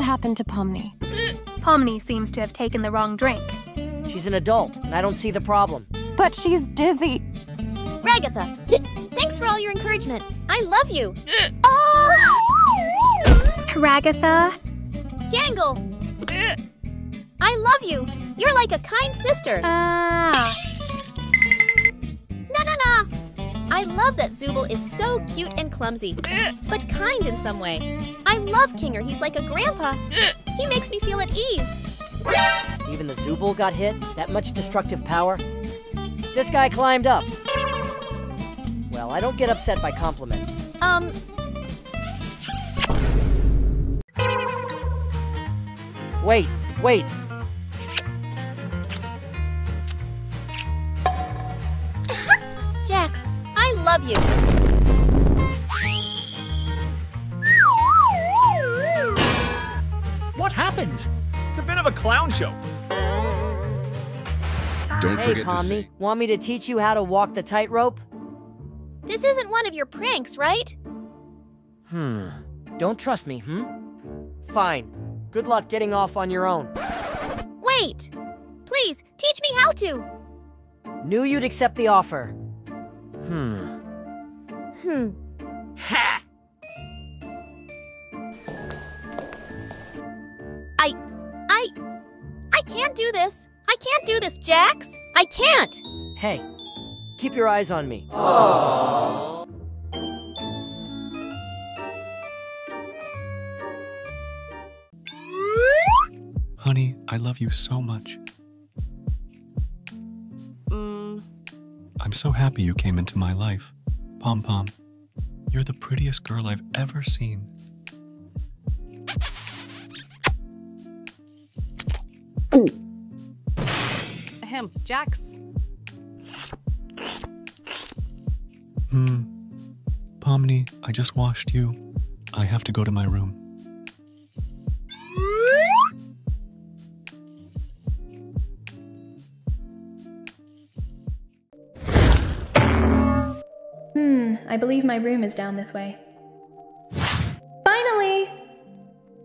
happened to Pomni? Pomni seems to have taken the wrong drink. She's an adult, and I don't see the problem. But she's dizzy. Ragatha, thanks for all your encouragement. I love you. Ragatha, Gangle, I love you. You're like a kind sister. ah, I love that Zooble is so cute and clumsy, but kind in some way. I love Kinger. He's like a grandpa. He makes me feel at ease. Even the Zooble got hit? That much destructive power? This guy climbed up. Well, I don't get upset by compliments. Um, Wait, wait. Love you. What happened? It's a bit of a clown show. Don't Hey, forget to Pomni, say. want me to teach you how to walk the tightrope? This isn't one of your pranks, right? Hmm. Don't trust me, hmm? Fine. Good luck getting off on your own. Wait. Please, teach me how to. Knew you'd accept the offer. Hmm. Hmm. Ha! I. I. I can't do this. I can't do this, Jax. I can't. Hey, keep your eyes on me. Honey, I love you so much. I'm so happy you came into my life. Pom Pom, you're the prettiest girl I've ever seen. Him, Jax. Hmm. Pomni, I just washed you. I have to go to my room. Hmm, I believe my room is down this way. Finally!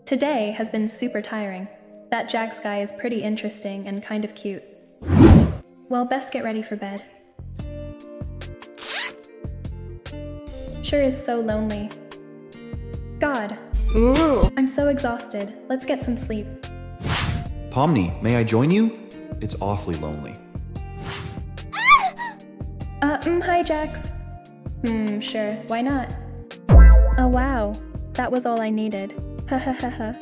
Today has been super tiring. That Jax guy is pretty interesting and kind of cute. Well, best get ready for bed. Sure is so lonely. God. Ooh. I'm so exhausted. Let's get some sleep. Pomni, may I join you? It's awfully lonely. Uh, mm, hi, Jax. Hmm, sure, why not? Oh, wow. That was all I needed. Ha ha ha ha.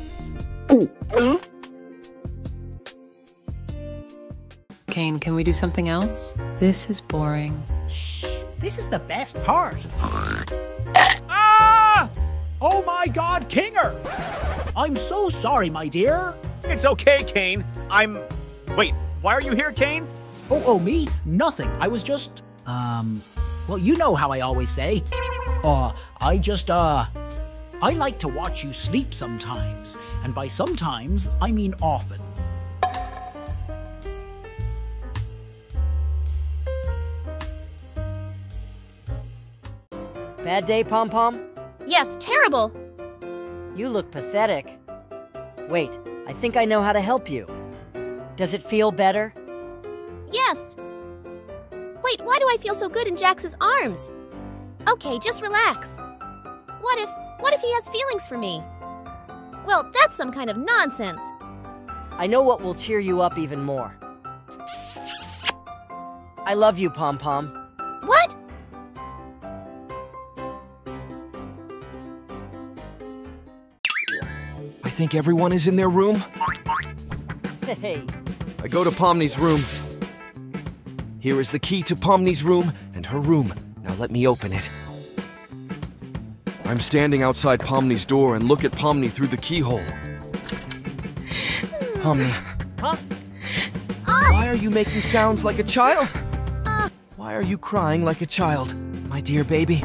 Caine, can we do something else? This is boring. Shh, this is the best part. Ah! Oh my god, Kinger! I'm so sorry, my dear. It's okay, Caine. I'm. Wait, why are you here, Caine? Oh, oh, me? Nothing. I was just, um, well, you know how I always say. Uh, I just, uh, I like to watch you sleep sometimes. And by sometimes, I mean often. Bad day, Pom Pom? Yes, terrible. You look pathetic. Wait, I think I know how to help you. Does it feel better? Yes. Wait, why do I feel so good in Jax's arms? Okay, just relax. What if what if he has feelings for me? Well, that's some kind of nonsense. I know what will cheer you up even more. I love you, Pom Pom. What? I think everyone is in their room. Hey, I go to Pomni's room. Here is the key to Pomni's room and her room. Now let me open it. I'm standing outside Pomni's door and look at Pomni through the keyhole. Pomni, huh? why are you making sounds like a child? Why are you crying like a child, my dear baby?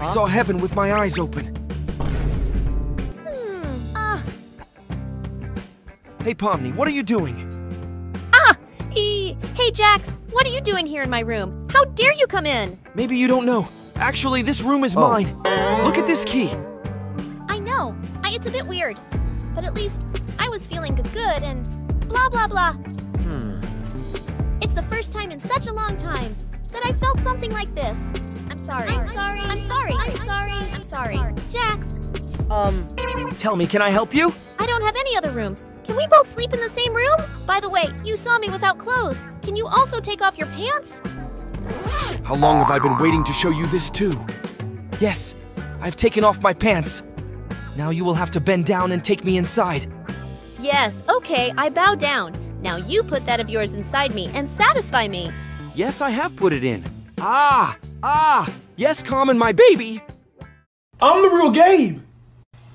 I saw heaven with my eyes open. Hey, Pomni, what are you doing? Hey, Jax, what are you doing here in my room? How dare you come in? Maybe you don't know. Actually, this room is mine. Look at this key. I know. I I, it's a bit weird. But at least I was feeling good and blah blah blah. Hmm. It's the first time in such a long time that I felt something like this. I'm sorry. I'm sorry. I'm sorry. I'm sorry. I'm sorry. Jax, Um, Tell me, can I help you? I don't have any other room. Can we both sleep in the same room? By the way, you saw me without clothes. Can you also take off your pants? How long have I been waiting to show you this too? Yes, I've taken off my pants. Now you will have to bend down and take me inside. Yes, okay, I bow down. Now you put that of yours inside me and satisfy me. Yes, I have put it in. Ah, ah, yes, Common, my baby. I'm the real Gabe.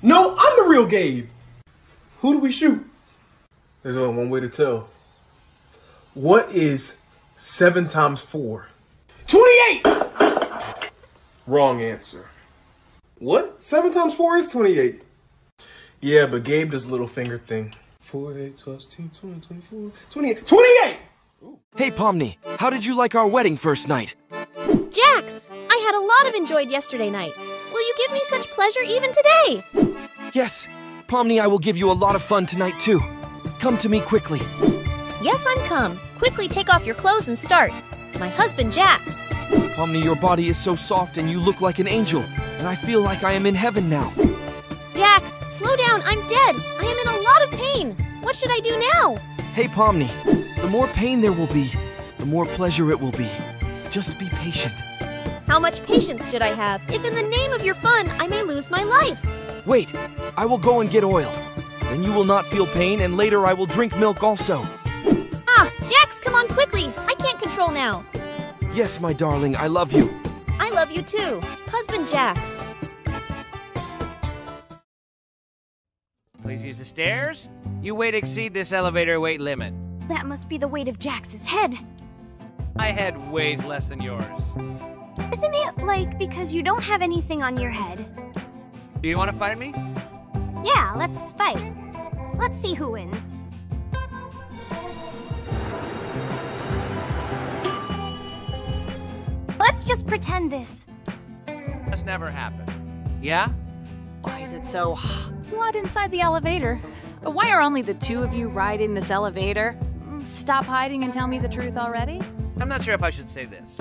No, I'm the real Gabe. Who do we shoot? There's only one way to tell. What is 7 times 4? 28! Wrong answer. What? 7 times 4 is 28. Yeah, but Gabe does a little finger thing. 4, 8, 12, 20, 24, 28. 28! Hey, Pomni, how did you like our wedding first night? Jax, I had a lot of enjoyed yesterday night. Will you give me such pleasure even today? Yes, Pomni, I will give you a lot of fun tonight too. Come to me quickly. Yes, I'm come. Quickly take off your clothes and start. My husband, Jax. Pomni, your body is so soft and you look like an angel, and I feel like I am in heaven now. Jax, slow down. I'm dead. I am in a lot of pain. What should I do now? Hey, Pomni, the more pain there will be, the more pleasure it will be. Just be patient. How much patience should I have if, in the name of your fun, I may lose my life? Wait, I will go and get oil. Then you will not feel pain, and later I will drink milk also. Ah, Jax, come on quickly. I can't control now. Yes, my darling, I love you. I love you too. Husband Jax. Please use the stairs. You weight exceed this elevator weight limit. That must be the weight of Jax's head. My head weighs less than yours. Isn't it like because you don't have anything on your head? Do you want to fight me? Yeah, let's fight. Let's see who wins. Let's just pretend this. That's never happened. Yeah? Why is it so hot inside the elevator? Why are only the two of you riding this elevator? Mm, stop hiding and tell me the truth already. I'm not sure if I should say this.